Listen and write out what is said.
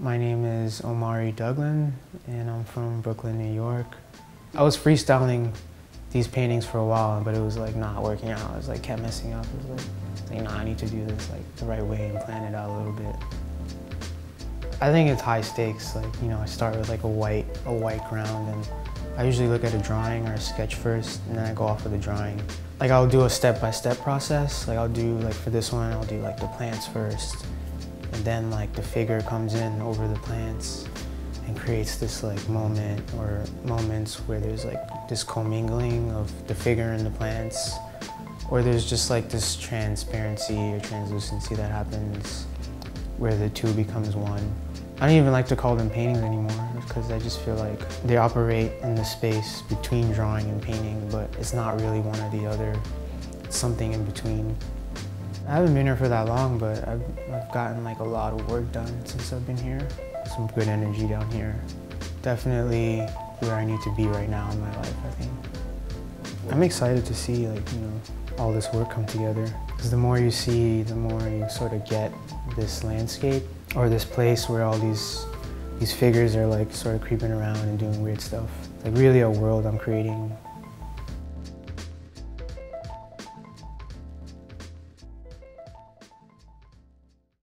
My name is Omari Douglin, and I'm from Brooklyn, New York. I was freestyling these paintings for a while, but it was like not working out. I was like kept messing up. It was like, you know, I need to do this like the right way and plan it out a little bit. I think it's high stakes. Like, you know, I start with like a white, a white ground, and I usually look at a drawing or a sketch first, and then I go off of the drawing. Like, I'll do a step-by-step -step process. Like, I'll do like for this one, I'll do like the plants first, and then like the figure comes in over the plants and creates this like moment or moments where there's like this commingling of the figure and the plants or there's just like this transparency or translucency that happens where the two becomes one. I don't even like to call them paintings anymore because I just feel like they operate in the space between drawing and painting, but it's not really one or the other. It's something in between. I haven't been here for that long, but I've, I've gotten like a lot of work done since I've been here. Some good energy down here. Definitely where I need to be right now in my life, I think. I'm excited to see like, you know, all this work come together. Because the more you see, the more you sort of get this landscape or this place where all these these figures are like sort of creeping around and doing weird stuff. Like really a world I'm creating